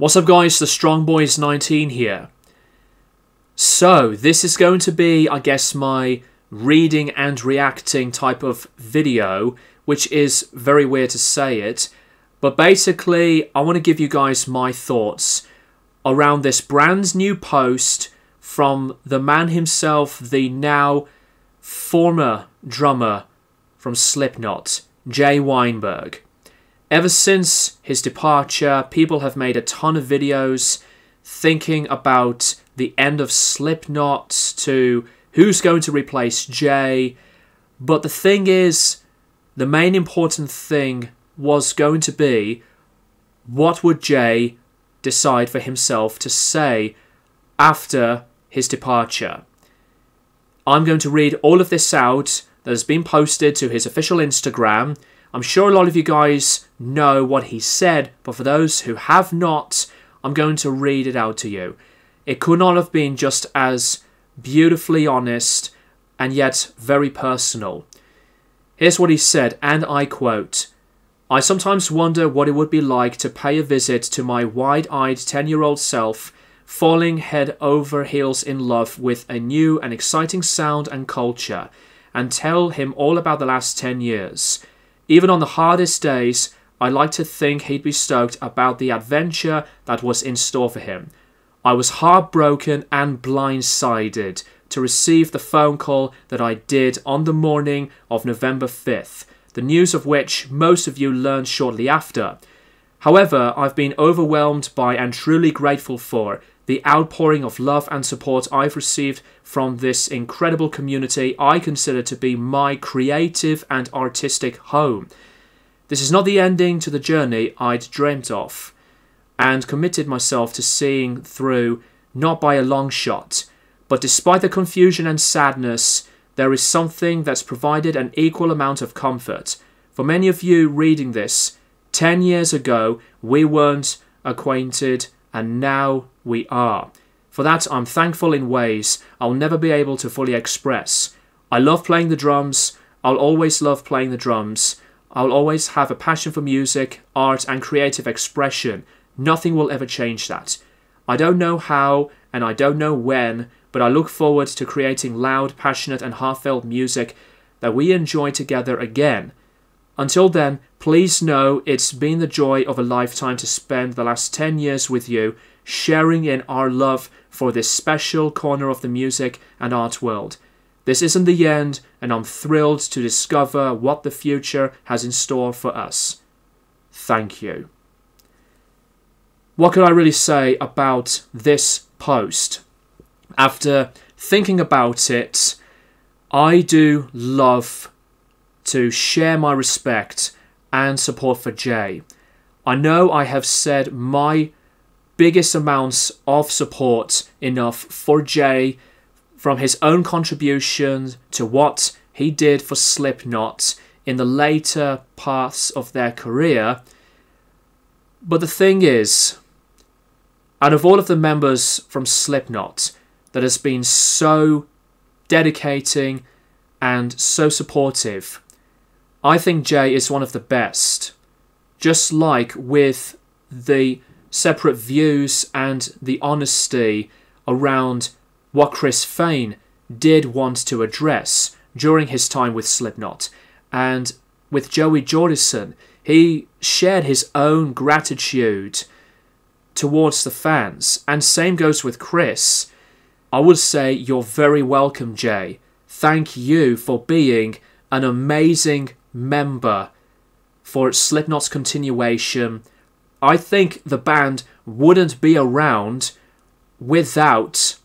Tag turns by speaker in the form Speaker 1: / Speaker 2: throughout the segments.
Speaker 1: What's up guys, the StrongBoyz 19 here. So, this is going to be, I guess, my reading and reacting type of video, which is very weird to say it. But basically, I want to give you guys my thoughts around this brand new post from the man himself, the now former drummer from Slipknot, Jay Weinberg. Ever since his departure, people have made a ton of videos thinking about the end of Slipknot to who's going to replace Jay. But the thing is, the main important thing was going to be what would Jay decide for himself to say after his departure. I'm going to read all of this out that has been posted to his official Instagram. I'm sure a lot of you guys know what he said, but for those who have not, I'm going to read it out to you. It could not have been just as beautifully honest and yet very personal. Here's what he said, and I quote I sometimes wonder what it would be like to pay a visit to my wide eyed 10 year old self, falling head over heels in love with a new and exciting sound and culture, and tell him all about the last 10 years. Even on the hardest days, I like to think he'd be stoked about the adventure that was in store for him. I was heartbroken and blindsided to receive the phone call that I did on the morning of November 5th the news of which most of you learned shortly after. However, I've been overwhelmed by and truly grateful for the outpouring of love and support I've received from this incredible community I consider to be my creative and artistic home. This is not the ending to the journey I'd dreamt of and committed myself to seeing through not by a long shot, but despite the confusion and sadness there is something that's provided an equal amount of comfort. For many of you reading this, 10 years ago we weren't acquainted and now we are. For that, I'm thankful in ways I'll never be able to fully express. I love playing the drums. I'll always love playing the drums. I'll always have a passion for music, art, and creative expression. Nothing will ever change that. I don't know how and I don't know when, but I look forward to creating loud, passionate, and heartfelt music that we enjoy together again. Until then, please know it's been the joy of a lifetime to spend the last 10 years with you, sharing in our love for this special corner of the music and art world. This isn't the end, and I'm thrilled to discover what the future has in store for us. Thank you. What can I really say about this post? after thinking about it, I do love to share my respect and support for Jay. I know I have said my biggest amounts of support enough for Jay from his own contribution to what he did for Slipknot in the later parts of their career. But the thing is, out of all of the members from Slipknot, that has been so dedicating and so supportive. I think Jay is one of the best. Just like with the separate views and the honesty around what Chris Fehn did want to address during his time with Slipknot. And with Joey Jordison, he shared his own gratitude towards the fans. And same goes with Chris. I would say you're very welcome, Jay. Thank you for being an amazing member for Slipknot's continuation. I think the band wouldn't be around without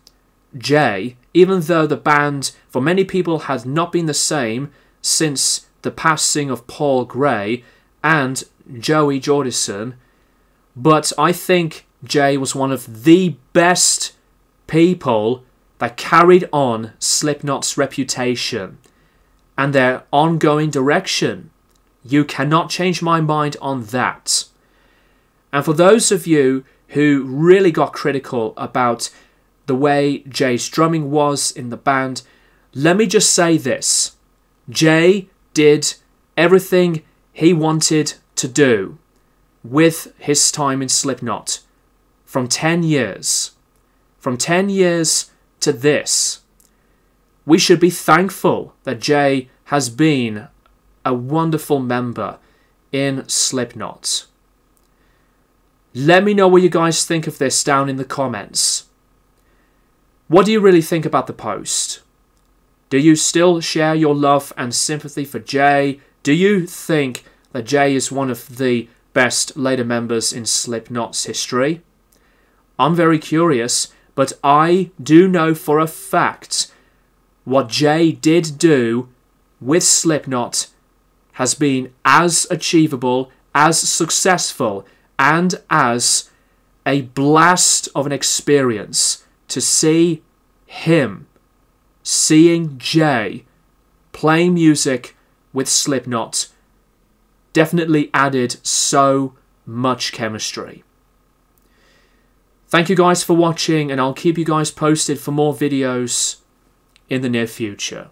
Speaker 1: Jay, even though the band for many people has not been the same since the passing of Paul Gray and Joey Jordison. But I think Jay was one of the best people that carried on Slipknot's reputation and their ongoing direction. You cannot change my mind on that. And for those of you who really got critical about the way Jay's drumming was in the band, let me just say this Jay did everything he wanted to do with his time in Slipknot. from 10 years, from 10 years to this, we should be thankful that Jay has been a wonderful member in Slipknot. Let me know what you guys think of this down in the comments. What do you really think about the post? Do you still share your love and sympathy for Jay? Do you think that Jay is one of the best later members in Slipknot's history? I'm very curious, but I do know for a fact what Jay did do with Slipknot has been as achievable, as successful, and as a blast of an experience to see him, seeing Jay playing music with Slipknot, definitely added so much chemistry. Thank you guys for watching, and I'll keep you guys posted for more videos in the near future.